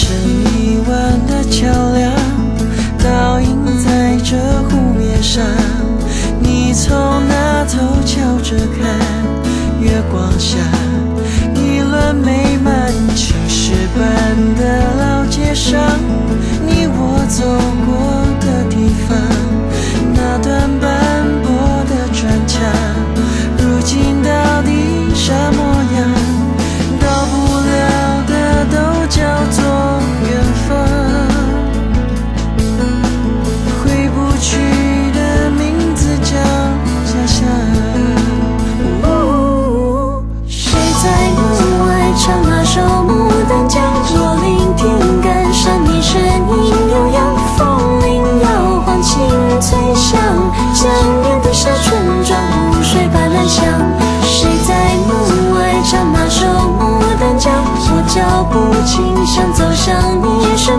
这一晚的桥梁倒映在这湖面上，你从那头瞧着看，月光下。心想走向你一生